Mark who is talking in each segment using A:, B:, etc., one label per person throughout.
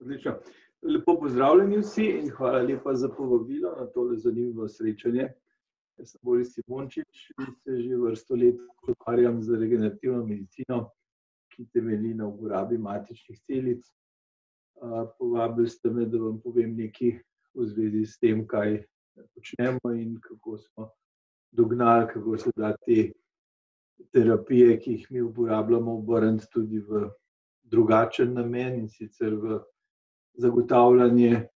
A: Odlično. Lepo pozdravljeni vsi in hvala lepa za povabilo na tole zanimivo srečanje. Jaz sem Boris Simončič in se že vrsto let ukvarjam z regenerativno medicino, ki temelji na uporabi matičnih celic. Povabili ste me, da vam povem nekaj v zvezi s tem, kaj počnemo in kako smo dognali, kako se da te terapije, ki jih mi uporabljamo, obrniti tudi v drugačen namen in sicer v zagotavljanje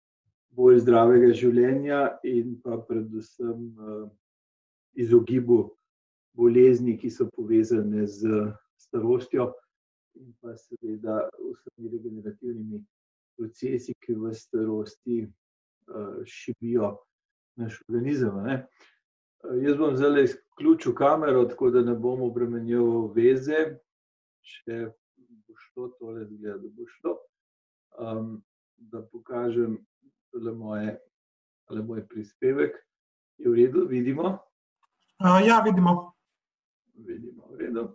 A: bolj zdravega življenja in pa predvsem izogibu bolezni, ki so povezane s starostjo in pa seveda vsemi regenerativnimi procesi, ki v starosti šibijo naš organizem, ne. Jaz bom zdajle izključil kamero, tako da ne bom obremenjeval veze. Če bo šlo, tole izgleda, da bo šlo. Da pokažem tole moje, tale moj prispevek. Je v redu, vidimo?
B: ja, vidimo.
A: Vidimo, v redu.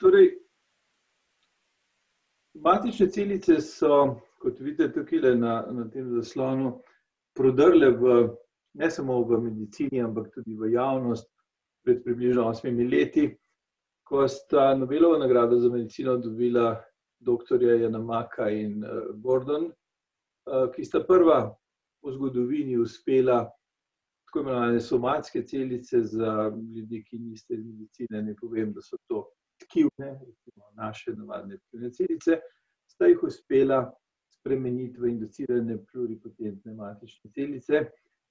A: torej matične celice so, kot vidite tukajle na, na tem zaslonu, prodrle v, ne samo v medicini, ampak tudi v javnost pred približno osmimi leti, ko sta Nobelovo nagrado za medicino dobila doktorja Janamaka in Gordon, ki sta prva v zgodovini uspela tako imenovane somatske celice, za ljudi, ki niste iz medicine, naj povem, da so to tkivne, naše navadne tkivne celice, sta jih uspela spremeniti v inducirane pluripotentne matične celice.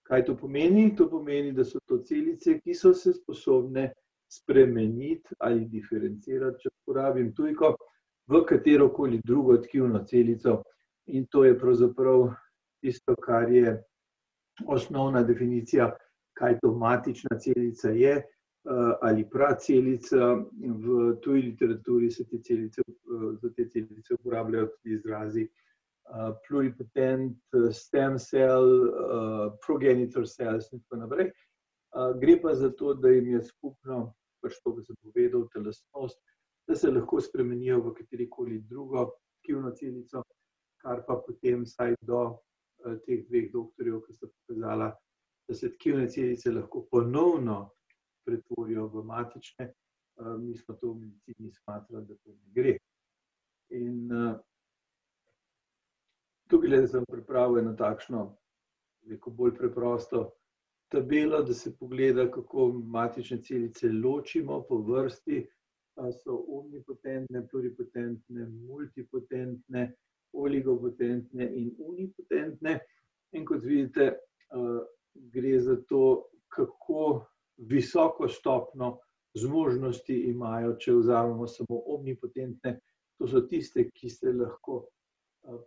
A: Kaj to pomeni? To pomeni, da so to celice, ki so se sposobne spremeniti ali diferencirati, če uporabim tujko, v katerokoli drugo tkivno celico. In to je pravzaprav tisto, kar je osnovna definicija, kaj to matična celica je, ali pracelica. V tuji literaturi se te celice, za te celice uporabljajo tudi izrazi pluripotent stem cell, progenitor cells in tako naprej. Gre pa za to, da jim je skupno, pač to, ko sem povedal, telesnost, da se lahko spremenijo v katerikoli drugo tkivno celico, kar pa potem vsaj do teh dveh doktorjev, ki sta pokazala, da se tkivne celice lahko ponovno pretvorijo v matične, mi smo to v medicini smatrali, da to ne gre. In tukajle sem pripravil eno takšno, rekel, bolj preprosto tabelo, da se pogleda, kako matične celice ločimo po vrsti. so omnipotentne, pluripotentne, multipotentne, oligopotentne in unipotentne. In kot vidite, gre za to, kako visoko stopnjo zmožnosti imajo, če vzamemo samo omnipotentne. To so tiste, ki se lahko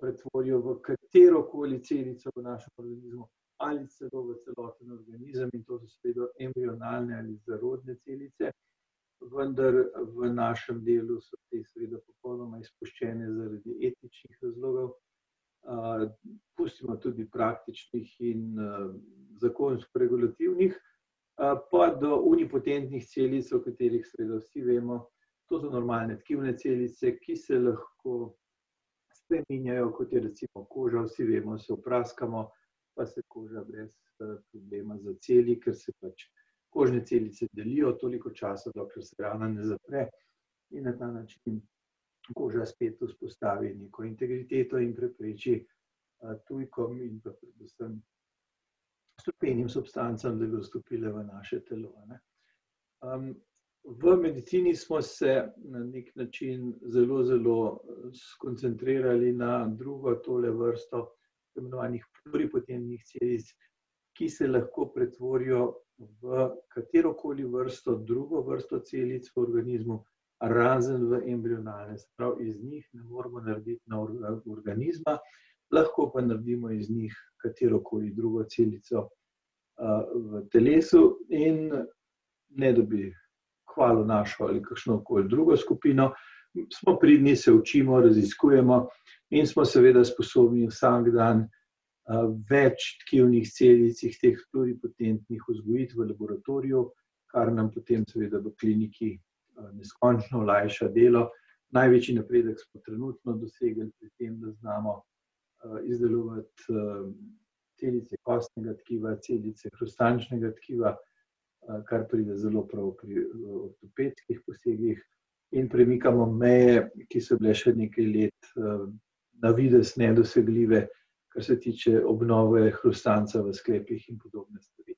A: pretvorijo v katerokoli celico v našem organizmu ali celo v celoten organizem, in to so seveda embrionalne ali zarodne celice. Vendar v našem delu so te seveda popolnoma izpuščene zaradi etičnih razlogov. pustimo tudi praktičnih in zakonsko regulativnih. pa do unipotentnih celic, o katerih seveda vsi vemo. To so normalne tkivne celice, ki se lahko spreminjajo, kot je recimo koža, vsi vemo, se opraskamo, pa se koža brez problema zaceli, ker se pač kožne celice delijo toliko časa, dokler se rana ne zapre. In na ta način koža spet vzpostavi neko integriteto in prepreči tujkom in pa predvsem strupenim substancam, da bi vstopile v naše telo, ne. v medicini smo se na neki način zelo, zelo skoncentrirali na drugo tole vrsto imenovanih pluripotentnih celic, ki se lahko pretvorijo v katerokoli vrsto, drugo vrsto celic v organizmu, razen v embrionalne. Se pravi, iz njih ne moremo narediti novega organizma, lahko pa naredimo iz njih katerokoli drugo celico v telesu in ne da bi hvalil našo ali kakršnokoli drugo skupino, smo pridni, se učimo, raziskujemo in smo seveda sposobni vsak dan več tkivnih celic, teh pluripotentnih, vzgojiti v laboratoriju, kar nam potem seveda v kliniki neskončno olajša delo. Največji napredek smo trenutno dosegli pri tem, da znamo izdelovati celice kostnega tkiva, celice hrustančnega tkiva, kar pride zelo prav pri ortopedskih posegih, in premikamo meje, ki so bile še nekaj let na videz nedosegljive, kar se tiče obnove hrustanca v sklepih in podobne stvari.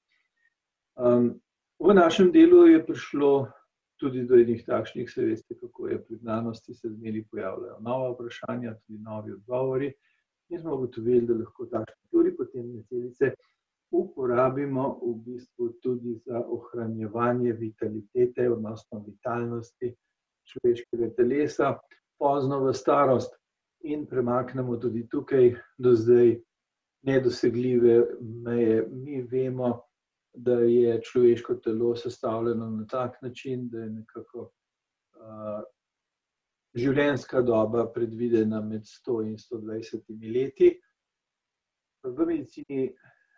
A: v našem delu je prišlo tudi do enih takšnih, saj veste, kako je pri znanosti, se zmeraj pojavljajo nova vprašanja, tudi novi odgovori. In smo ugotovili, da lahko takšne pluripotentne celice uporabimo v bistvu tudi za ohranjevanje vitalitete, odnosno vitalnosti človeškega telesa pozno v starost. In premaknemo tudi tukaj do zdaj nedosegljive meje. Mi vemo, da je človeško telo sestavljeno na tak način, da je nekako življenjska doba predvidena med sto in sto dvajsetimi leti. V medicini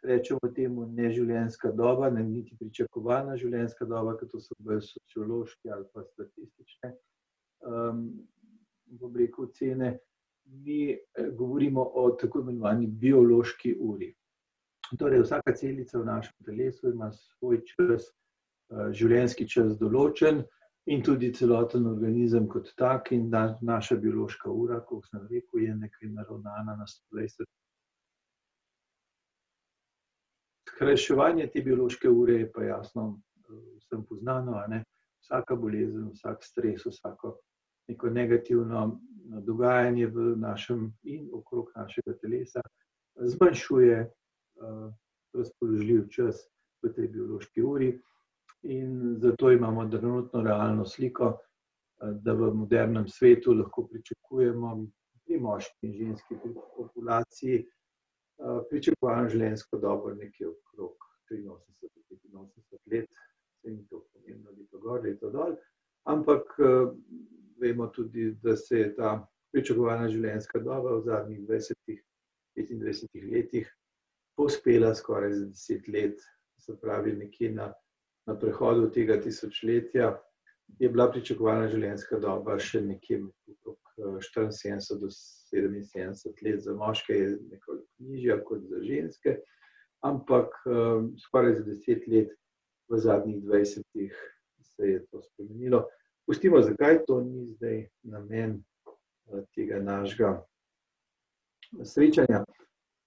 A: rečemo temu neživljenjska doba, ne niti pričakovana življenjska doba, to so bolj sociološke ali pa statistične, bom rekel, ocene. Mi govorimo o tako imenovani biološki uri. Torej vsaka celica v našem telesu ima svoj čas, življenjski čas določen in tudi celoten organizem kot tak in naša biološka ura, kot sem rekel, je nekje naravnana na sto dvajset. Skrajševanje te biološke ure je pa jasno vsem poznano, a ne. Vsaka bolezen, vsak stres, vsako neko negativno dogajanje v našem in okrog našega telesa zmanjšuje razpoložljiv čas v tej biološki uri. In zato imamo trenutno realno sliko, da v modernem svetu lahko pričakujemo pri moški in ženski populaciji pričakovano življenjsko dobo nekje okrog triinosemdeset do petinosemdeset let. Saj ni to pomembno leto gor, leto dol, ampak vemo tudi, da se je ta pričakovana življenjska doba v zadnjih dvajsetih, petindvajsetih letih povzpela skoraj za deset let. Se pravi, nekje na, na prehodu tega tisočletja je bila pričakovana življenjska doba še nekje okrog štiriinsedemdeset do sedeminsedemdeset let, za moške je nekoliko nižja kot za ženske. Ampak skoraj za deset let v zadnjih dvajsetih se je to spremenilo. Pustimo, zakaj to ni zdaj namen tega našega srečanja.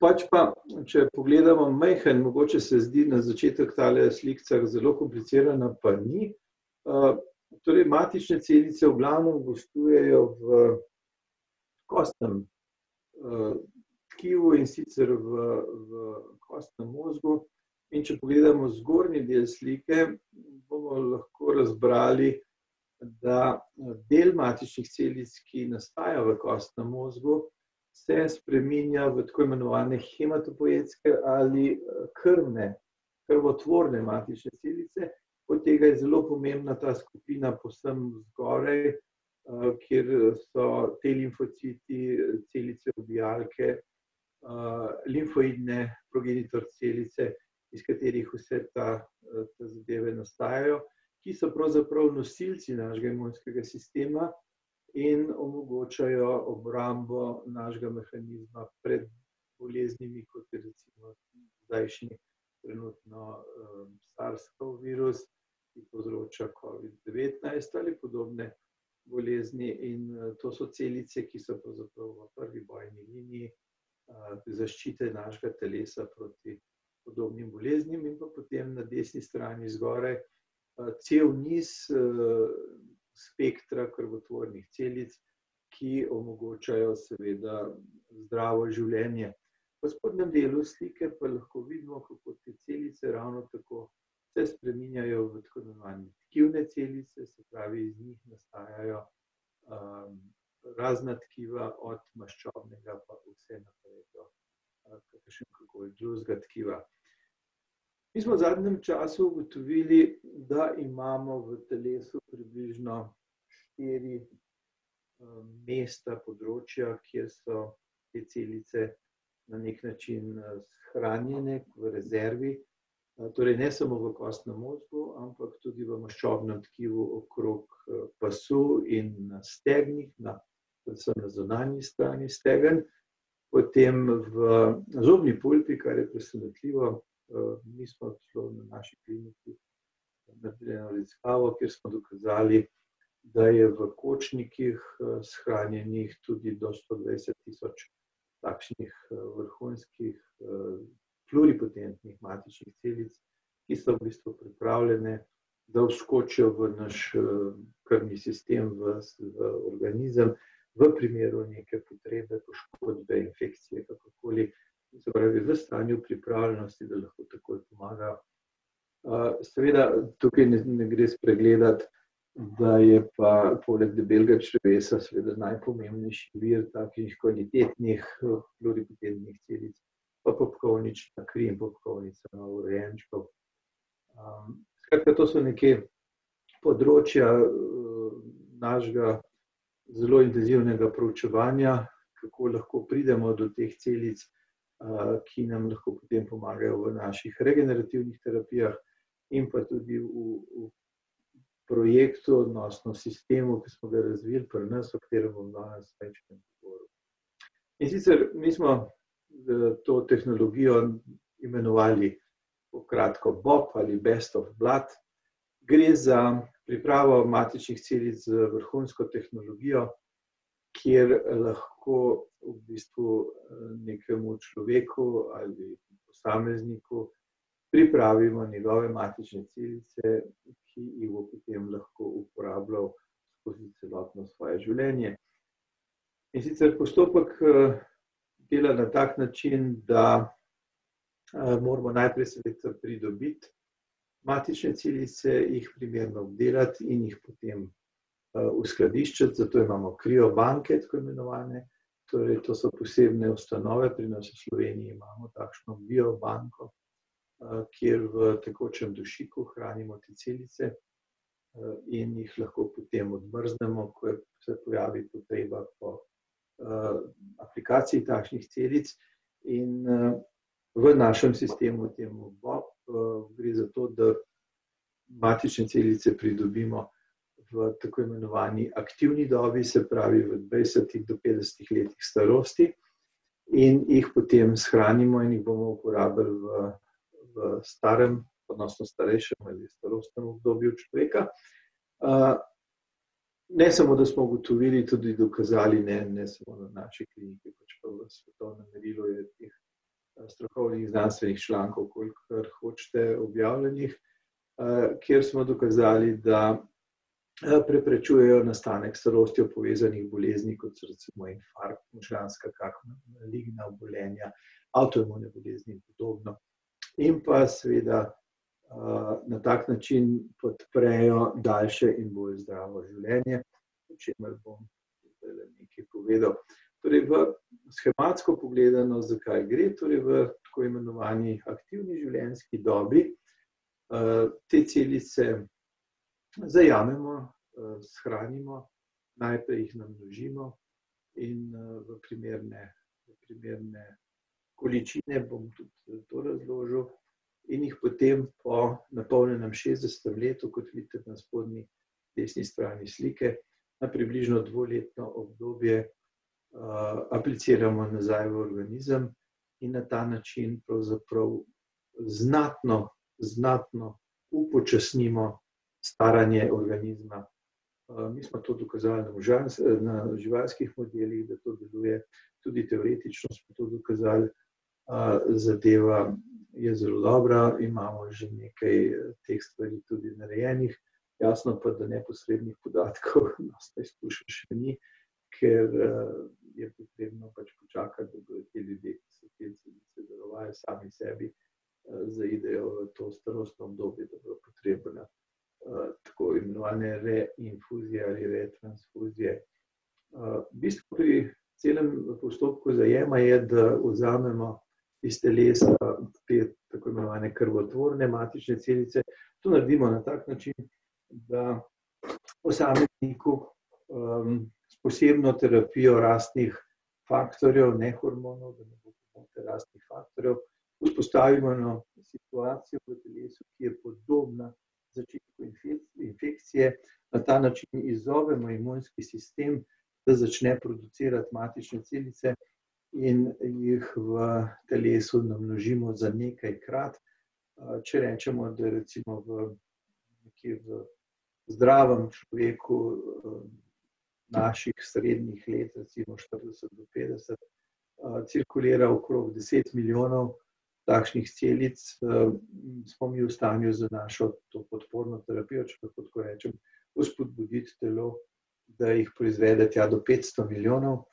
A: Pač pa, če pogledamo majhen, mogoče se zdi na začetek tale slikica zelo komplicirana, pa ni. torej matične celice v glavnem gostujejo v kostnem tkivu, in sicer v, v kostnem mozgu. In če pogledamo zgornji del slike, bomo lahko razbrali, da del matičnih celic, ki nastaja v kostnem mozgu, se spreminja v tako imenovane hematopoetske ali krvne, krvotvorne matične celice. Od tega je zelo pomembna ta skupina povsem zgoraj, kjer so te limfociti, celice ubijalke, limfoidne progenitor celice, iz katerih vse ta, te zadeve nastajajo, ki so pravzaprav nosilci našega imunskega sistema in omogočajo obrambo našega mehanizma pred boleznimi, kot je recimo zdajšnji trenutno sarsov virus, ki povzroča covid-devetnajst ali podobne bolezni. In to so celice, ki so pravzaprav v prvi bojni liniji zaščite našega telesa proti podobnim boleznim in pa potem na desni strani zgoraj cel niz spektra krvotvornih celic, ki omogočajo seveda zdravo življenje. V spodnjem delu slike pa lahko vidimo, kako te celice ravno tako se spreminjajo v tako imenovane tkivne celice, se pravi, iz njih nastajajo razna tkiva, od maščobnega pa vse naprej do kakršnegakoli drugega tkiva. Mi smo v zadnjem času ugotovili, da imamo v telesu približno štiri mesta, področja, kjer so te celice na neki način shranjene v rezervi. Torej ne samo v kostnem mozgu, ampak tudi v maščobnem tkivu okrog pasu in na stegnih, na predvsem na zunanji strani stegen. potem v zobni pulpi, kar je presenetljivo. Mi smo celo na naši kliniki naredili eno raziskavo, kjer smo dokazali, da je v kočnikih shranjenih tudi do 120 tisoč takšnih vrhunskih pluripotentnih matičnih celic, ki so v bistvu pripravljene, da vskočijo v naš krvni sistem, v, v organizem, v primeru neke potrebe, poškodbe, infekcije, kakorkoli. Se pravi, v stanju pripravljenosti, da lahko takoj pomagajo. seveda tukaj ne, ne gre spregledati, da je pa poleg debelega črevesa seveda najpomembnejši vir takih kvalitetnih pluripotentnih celic pa popkovnična kri in popkovnica novorojenčkov. skratka, to so nekje področja, našega zelo intenzivnega proučevanja, kako lahko pridemo do teh celic, ki nam lahko potem pomagajo v naših regenerativnih terapijah in pa tudi v, v projektu odnosno sistemu, ki smo ga razvili pri nas, o katerem bom danes večkrat govoril. In sicer mi smo, to tehnologijo imenovali po kratko Bob ali best of blood. Gre za pripravo matičnih celic z vrhunsko tehnologijo, kjer lahko v bistvu nekemu človeku ali posamezniku pripravimo njegove matične celice, ki jih bo potem lahko uporabljal skozi celotno svoje življenje. In sicer postopek, dela na tak način, da moramo najprej selektor pridobiti matične celice, jih primerno obdelati in jih potem uskladiščiti, zato imamo kriobanke, tako imenovane. Torej to so posebne ustanove, pri nas v Sloveniji imamo takšno biobanko, kjer v tekočem dušiku hranimo te celice, in jih lahko potem odmrznemo, ko se pojavi potreba po aplikaciji takšnih celic. In v našem sistemu, temu Bob, gre za to, da matične celice pridobimo v tako imenovani aktivni dobi, se pravi v dvajsetih do petdesetih letih starosti, in jih potem shranimo in jih bomo uporabili v, v starem odnosno starejšem ali starostnem obdobju človeka. ne samo, da smo ugotovili, tudi dokazali, ne, ne samo na naši kliniki, pač pa v svetovnem merilu je teh strokovnih znanstvenih člankov, kolikor hočete, objavljenih, kjer smo dokazali, da preprečujejo nastanek starostjo povezanih bolezni, kot so recimo infarkt, možganska kapa, maligna obolenja, avtoimune bolezni in podobno. In pa seveda na tak način podprejo daljše in bolj zdravo življenje, o čemer bom zdajle nekaj povedal. Torej v shematsko pogledano, za kaj gre, torej v tako imenovani aktivni življenjski dobi te celice zajamemo, shranimo, najprej jih namnožimo in v primerne, primerne količine, bom tudi to razložil, in jih potem po napolnjenem šestdesetem letu, kot vidite na spodnji desni strani slike, na približno dvoletno obdobje apliciramo nazaj v organizem in na ta način pravzaprav znatno, znatno upočasnimo staranje organizma. mi smo to dokazali na na živalskih modelih, da to deluje, tudi teoretično smo to dokazali. zadeva je zelo dobra, imamo že nekaj teh stvari tudi narejenih, jasno pa, da neposrednih podatkov dosti izkušenj še ni, ker je potrebno pač počakati, da bodo ti ljudje, ki so te celice darovali sami sebi, zaidejo v to starostno obdobje, da bodo potrebne tako imenovane reinfuzije ali retransfuzije. bistvo pri celem postopku zajema je, da vzamemo iz telesa te tako imenovane krvotvorne matične celice. To naredimo na tak način, da posamezniku s posebno terapijo rastnih faktorjev, ne hormonov, da ne bo pomote rastnih faktorjev, vzpostavimo eno situacijo v telesu, ki je podobna začetku infekcije. Na ta način izzovemo imunski sistem, da začne producirati matične celice, in jih v telesu namnožimo za nekaj krat. Če rečemo, da je recimo v, v zdravem človeku naših srednjih let, recimo 40 do 50, cirkulira okrog 10 milijonov takšnih celic, smo mi v stanju za našo podporno terapijo, če lahko tako rečem, uspodbuditi telo, da jih proizvede tja do 500 milijonov.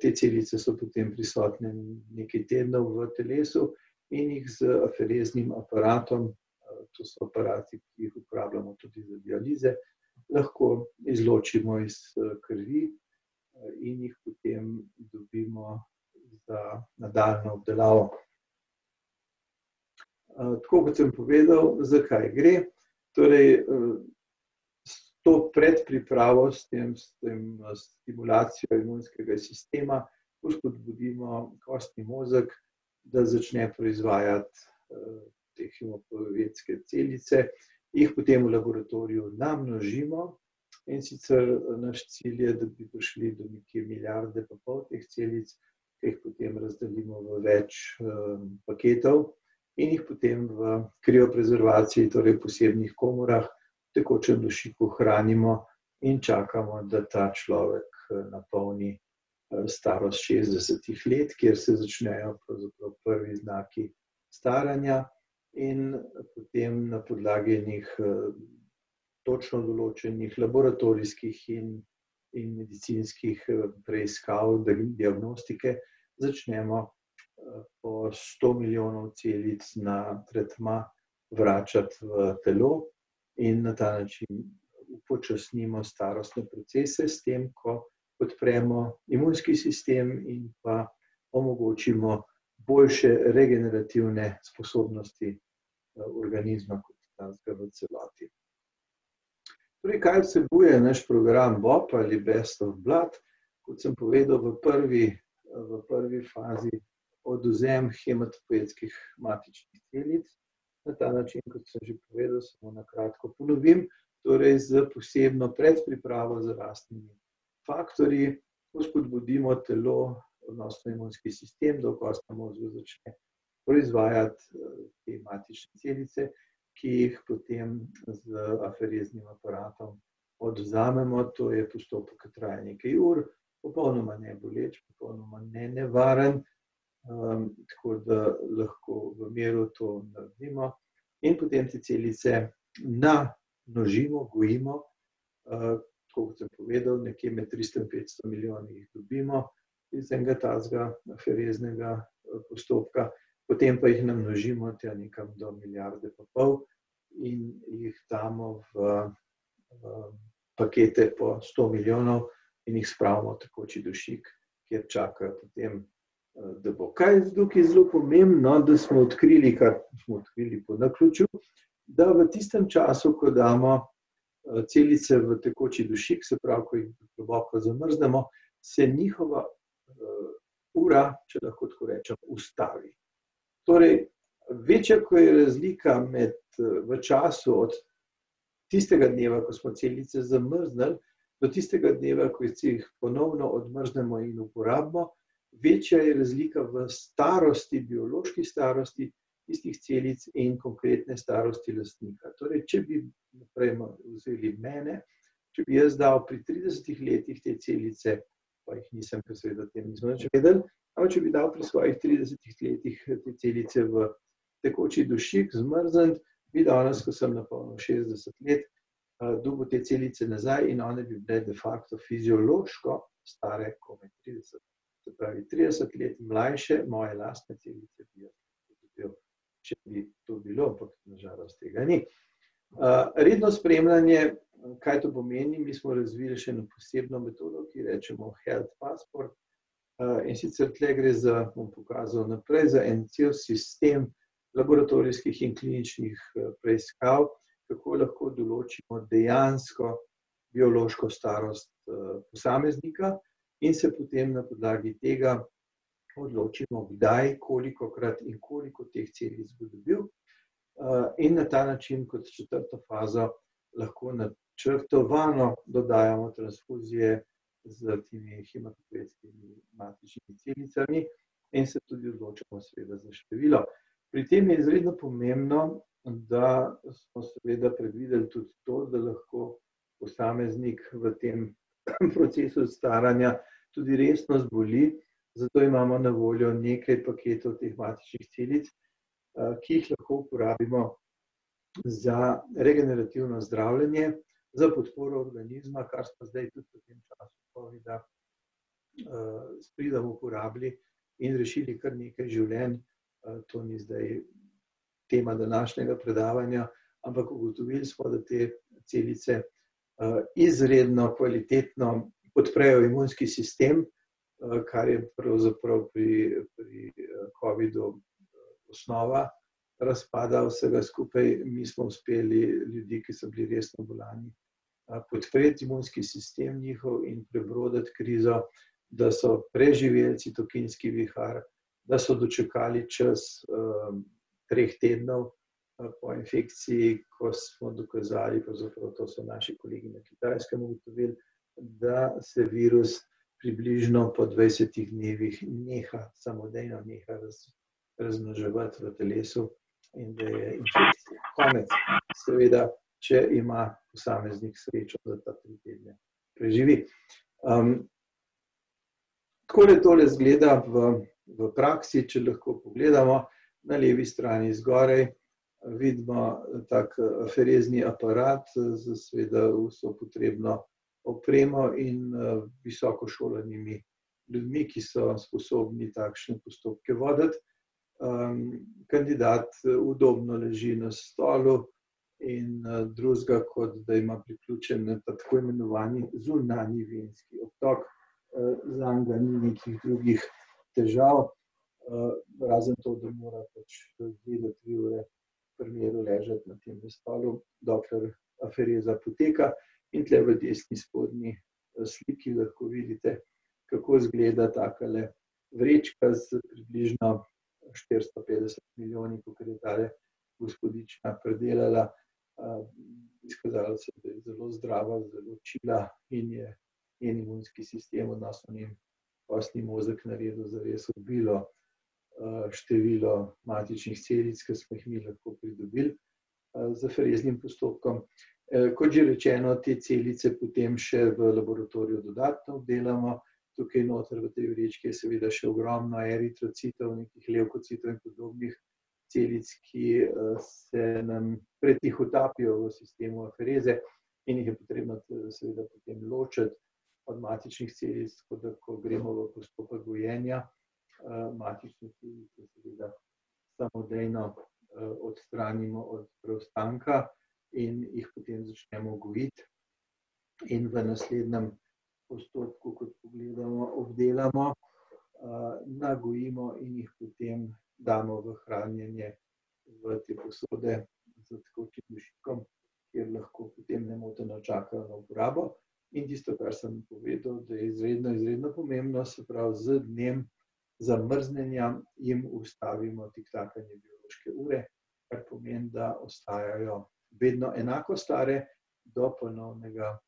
A: Te celice so potem prisotne nekaj tednov v telesu in jih z afereznim aparatom, to so aparati, ki jih uporabljamo tudi za dialize, lahko izločimo iz krvi in jih potem dobimo za nadaljno obdelavo. Tako kot sem povedal, zakaj gre. Torej, s to predpripravo, s tem, s tem stimulacijo imunskega sistema, uspodbudimo kostni mozeg, da začne proizvajati te hemopoetske celice, jih potem v laboratoriju namnožimo, in sicer naš cilj je, da bi prišli do nekje milijarde pa pol teh celic, ki jih potem razdelimo v več paketov in jih potem v krioprezervaciji, torej posebnih komorah, tekočem dušiku hranimo in čakamo, da ta človek napolni starost šestdesetih let, kjer se začnejo prvi znaki staranja, in potem na podlagi enih točno določenih laboratorijskih in in medicinskih preiskav, diagnostike, začnemo po sto milijonov celic na tretma vračati v telo in na ta način upočasnimo starostne procese s tem, ko podpremo imunski sistem in pa omogočimo boljše regenerativne sposobnosti organizma kot takega v celoti. Torej, kaj vsebuje naš program Bob ali Best of blood? Kot sem povedal, v prvi, v prvi fazi odvzem hematopoetskih matičnih celic, na ta način, kot sem že povedal, samo na kratko ponovim, torej s posebno predpripravo z rastnimi faktorji vzpodbudimo telo, odnosno imunski sistem, da v kostnem mozgu začne proizvajati te matične celice, ki jih potem z afereznim aparatom odvzamemo, to je postopek, ki traja nekaj ur, popolnoma neboleč, popolnoma nenevaren, tako da lahko v miru to naredimo. In potem te celice namnožimo, gojimo, tako kot sem povedal, nekje med tristo in petsto milijoni jih dobimo iz enega takega afereznega postopka, potem pa jih namnožimo tja nekam do milijarde pa pol in jih damo v pakete po sto milijonov in jih spravimo v tekoči dušik, kjer čakajo potem, da bo. Kaj je tukaj zelo pomembno, da smo odkrili, kar smo odkrili po naključju, da v tistem času, ko damo celice v tekoči dušik, se pravi, ko jih globoko zamrznemo, se njihova ura, če lahko tako rečem, ustavi. Torej, večja, ko je razlika med v času od tistega dneva, ko smo celice zamrznili, do tistega dneva, ko jih ponovno odmrznemo in uporabimo, večja je razlika v starosti, biološki starosti tistih celic in konkretne starosti lastnika. Torej, če bi vzeli mene, če bi jaz dal pri tridesetih letih te celice, pa jih nisem, ker seveda o tem nič vedeli, ampak če bi dal pri svojih tridesetih letih te celice v tekoči dušik, zmrzniti, bi danes, ko sem napolnil šestdeset let, dobil te celice nazaj in one bi bile de facto fiziološko stare komaj trideset. Se pravi, trideset let mlajše moje lastne celice bi jaz dobil, če bi to bilo, ampak na žalost tega ni. redno spremljanje, kaj to pomeni, mi smo razvili še eno posebno metodo, ki rečemo health passport, in sicer tule gre za, bom pokazal naprej, za en cel sistem laboratorijskih in kliničnih preiskav, kako lahko določimo dejansko biološko starost posameznika in se potem na podlagi tega odločimo, kdaj, kolikokrat in koliko teh celic bo dobil. in na ta način kot četrto fazo lahko načrtovano dodajamo transfuzije z temi hematopoetskimi matičnimi celicami in se tudi odločamo seveda za število. Pri tem je izredno pomembno, da smo seveda predvideli tudi to, da lahko posameznik v tem procesu staranja tudi resno zboli, zato imamo na voljo nekaj paketov teh matičnih celic, ki jih lahko uporabimo za regenerativno zdravljenje, za podporo organizma, kar smo zdaj tudi v tem času COVID-a s pridom uporabili in rešili kar nekaj življenj. To ni zdaj tema današnjega predavanja, ampak ugotovili smo, da te celice izredno kvalitetno podprejo imunski sistem, kar je pravzaprav pri, pri COVID-u osnova razpada vsega skupaj. Mi smo uspeli ljudi, ki so bili resno bolani, podpreti imunski sistem njihov in prebroditi krizo, da so preživeli citokinski vihar, da so dočakali čas treh tednov po infekciji, ko smo dokazali, pravzaprav to so naši kolegi na Kitajskem ugotovili, da se virus približno po dvajsetih dnevih neha, samodejno neha razmnoževati v telesu in da je infekcija konec. Seveda, če ima posameznik srečo, da ta tri tedne preživi. Takole tole izgleda v, v praksi, če lahko pogledamo. Na levi strani zgoraj vidimo tak aferezni aparat s seveda vso potrebno opremo in visoko šolanimi ljudmi, ki so sposobni takšne postopke voditi. Kandidat udobno leži na stolu in drugega, kot da ima priključen tako imenovani zunanji venski obtok. Zanj ni nekih drugih težav, razen to, da mora pač dve do tri ure pri miru ležati na tem stolu, dokler afereza poteka. In tule v desni spodnji sliki lahko vidite, kako izgleda takale vrečka s približno štiristo petdeset milijoni, kakor je tale gospodična predelala. Izkazalo se da je zelo zdrava, zelo čila in je njen imunski sistem, odnosno njen kostni mozeg naredil zares obilo število matičnih celic, ki smo jih mi lahko pridobili z afereznim postopkom. Kot že rečeno, te celice potem še v laboratoriju dodatno obdelamo. Tukaj noter v tej vrečki je seveda še ogromno eritrocitov, nekih levkocitov in podobnih celic, ki se nam pretihotapijo v sistemu afereze in jih je potrebno seveda potem ločiti od matičnih celic, tako da ko gremo v postopek gojenja, matične celice seveda samodejno odstranimo od preostanka in jih potem začnemo gojiti. In v naslednjem postopku, kot pogledamo, obdelamo, nagojimo in jih potem damo v hranjenje v te posode s tekočim dušikom, kjer lahko potem nemoteno čakajo na uporabo. In tisto, kar sem povedal, da je izredno, izredno pomembno, se pravi z dnem zamrznjenja jim ustavimo tiktakanje biološke ure, kar pomeni, da ostajajo vedno enako stare do ponovnega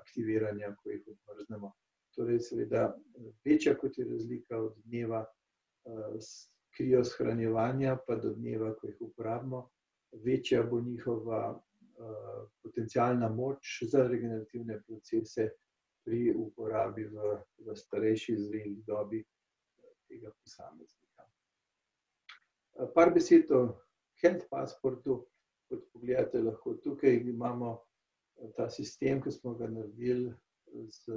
A: aktiviranja, ko jih odmrznemo. Torej seveda večja, kot je razlika od dneva krioshranjevanja pa do dneva, ko jih uporabimo, večja bo njihova potencialna moč za regenerativne procese pri uporabi v, v starejši, zreli dobi tega posameznika. Par besed o health passportu. Kot pogledate, lahko tukaj imamo ta sistem, ki smo ga naredili s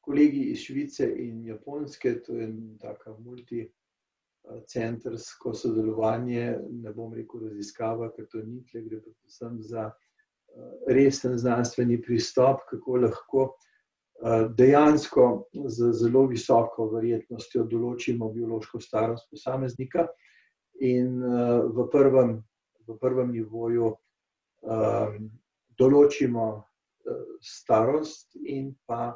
A: kolegi iz Švice in Japonske, to je taka multicentrsko sodelovanje, ne bom rekel raziskava, ker to ni, tule gre predvsem za resen znanstveni pristop, kako lahko dejansko z zelo visoko verjetnostjo določimo biološko starost posameznika. In v prvem, v prvem nivoju določimo starost in pa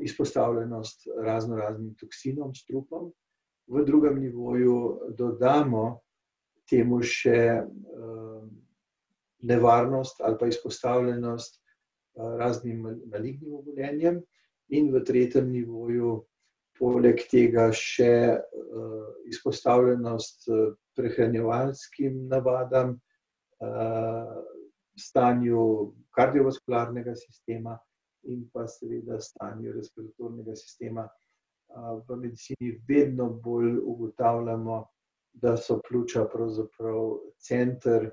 A: izpostavljenost raznoraznim toksinom, strupom. V drugem nivoju dodamo temu še nevarnost ali pa izpostavljenost raznim malignim obolenjem. in v tretjem nivoju, poleg tega, še izpostavljenost prehranjevalskim navadam, stanju kardiovaskularnega sistema in pa seveda stanju respiratornega sistema. V medicini vedno bolj ugotavljamo, da so pljuča pravzaprav center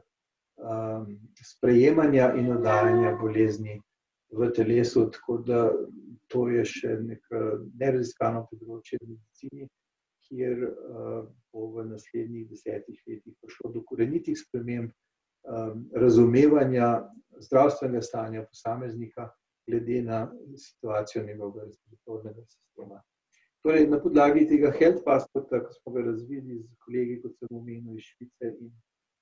A: sprejemanja in oddajanja bolezni v telesu, tako da to je še neko neraziskano področje v medicini, kjer bo v naslednjih desetih letih prišlo do korenitih sprememb razumevanja zdravstvenega stanja posameznika glede na situacijo njegovega respiratornega sistema. Torej, na podlagi tega health passporta, ki smo ga razvili s kolegi, kot sem omenil, iz Švice in,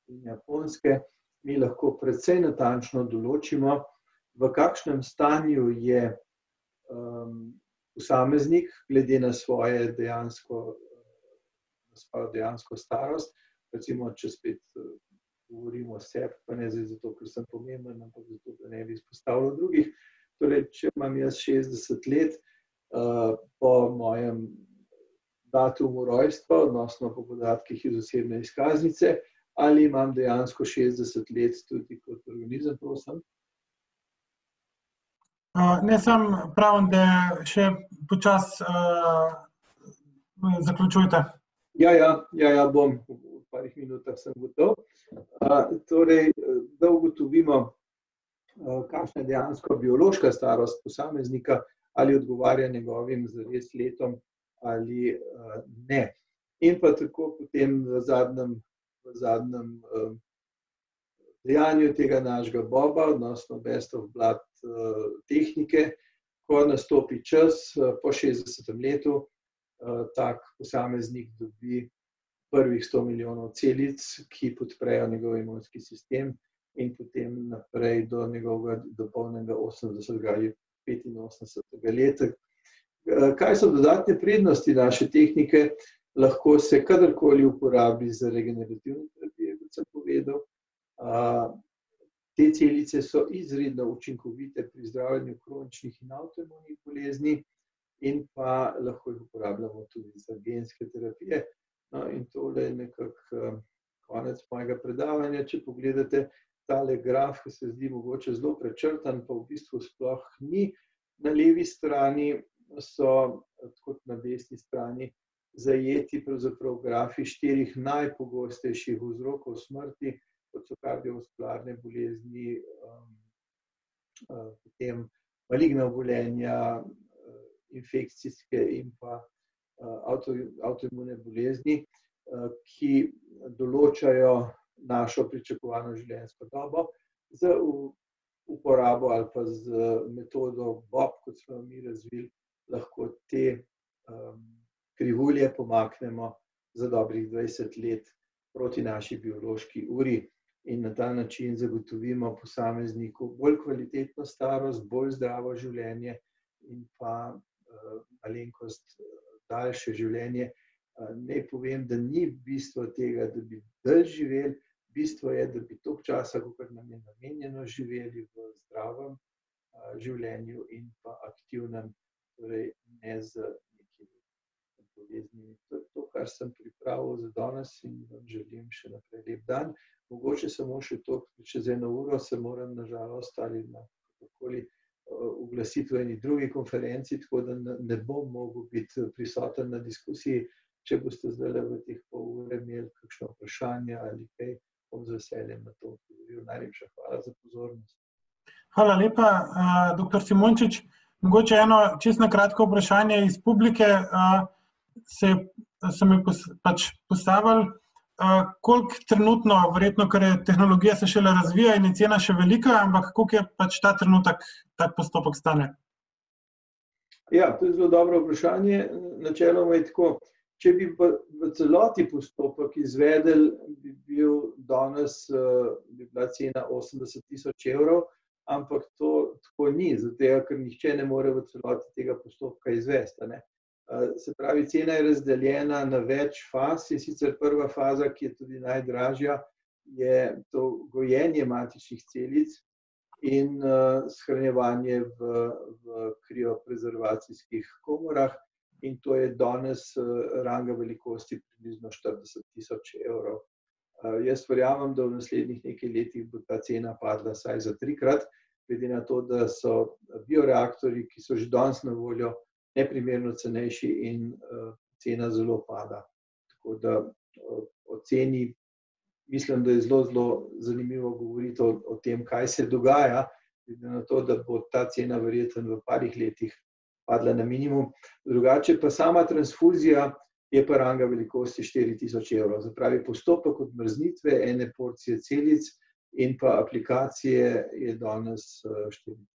A: in Japonske, mi lahko precej natančno določimo, v kakšnem stanju je um, posameznik, glede na svoje dejansko, na svojo dejansko starost. Recimo, če spet govorimo o sebi, pa ne zdaj zato, ker sem pomemben, ampak zato, da ne bi izpostavljal drugih. Torej, če imam jaz 60 let, uh, po mojem datumu rojstva, odnosno po podatkih iz osebne izkaznice, ali imam dejansko 60 let tudi kot organizem, prosim.
B: Uh, ne, sem pravim, da še počasi uh, zaključujete.
A: Ja, ja, ja, ja, bom v parih minutah sem gotov. Uh, torej, da ugotovimo, kakšna je dejansko biološka starost posameznika, ali odgovarja njegovim zares letom ali ne. In pa tako potem v zadnjem, v zadnjem dejanju tega našega Boba, odnosno Best of Blood tehnike, ko nastopi čas po 60. letu, tak posameznik dobi prvih 100 milijonov celic, ki podprejo njegov imunski sistem in potem naprej do njegovega dopolnjenega 80. ali 85. leta. Kaj so dodatne prednosti naše tehnike? Lahko se kadarkoli uporabi za regenerativne terapije, kot sem povedal. Te celice so izredno učinkovite pri zdravljenju kroničnih in avtoimunih bolezni, in pa lahko jih uporabljamo tudi za genske terapije. No, in tole je nekako konec mojega predavanja. Če pogledate, tale graf, ki se zdi mogoče zelo prečrtan, pa v bistvu sploh ni. Na levi strani so, kot na desni strani, zajeti pravzaprav grafi štirih najpogostejših vzrokov smrti, kot so kardiovaskularne bolezni, potem maligna obolenja, infekcijske in pa avtoimune bolezni, ki določajo našo pričakovano življenjsko dobo, z uporabo ali pa z metodo Bob, kot smo mi razvili, lahko te um, krivulje pomaknemo za dobrih 20 let proti naši biološki uri. In na ta način zagotovimo posamezniku bolj kvalitetno starost, bolj zdravo življenje, in pa malenkost daljše življenje. Uh, ne povem, da ni bistvo tega, da bi dlje živeli, bistvo je, da bi toliko časa, kot nam je namenjeno, živeli v zdravem življenju in pa aktivnem, torej ne z nekimi boleznimi. To je to, kar sem pripravil za danes in vam želim še naprej lep dan. Mogoče samo še to, čez eno uro se moram nažalost ali na kakorkoli oglasiti v eni drugi konferenci, tako da ne bom mogel biti prisoten na diskusiji. Če boste zdaj v teh pol ure imeli kakšno vprašanje ali kaj, bom z veseljem na to odgovoril. Najlepša hvala za pozornost.
B: Hvala lepa, doktor Simončič. Mogoče eno čisto kratko vprašanje iz publike. Se, se mi pač postavili, koliko trenutno, verjetno, ker je tehnologija se šele razvija in je cena še velika, ampak koliko je pač ta trenutek tak postopek stane?
A: Ja, to je zelo dobro vprašanje. Načeloma je tako. Če bi v celoti postopek izvedel, bi bil danes bi bila cena 80 tisoč evrov, ampak to tako ni, zato ker nihče ne more v celoti tega postopka izvesti. Ne. Se pravi, cena je razdeljena na več faz in sicer prva faza, ki je tudi najdražja, je to gojenje matičnih celic, in uh, shranjevanje v, v krioprezervacijskih komorah. In to je danes uh, ranga velikosti približno 40 tisoč evrov. Jaz verjamem, da v naslednjih nekaj letih bo ta cena padla vsaj za trikrat, glede na to, da so bioreaktori, ki so že danes na voljo, neprimerno cenejši in uh, cena zelo pada. Tako da uh, o ceni mislim, da je zelo, zelo zanimivo govoriti o, o tem, kaj se dogaja, glede na to, da bo ta cena verjetno v parih letih padla na minimum. Drugače pa sama transfuzija je pa ranga velikosti 4000 evrov. Zapravi postopek odmrznitve ene porcije celic in pa aplikacije je danes 4000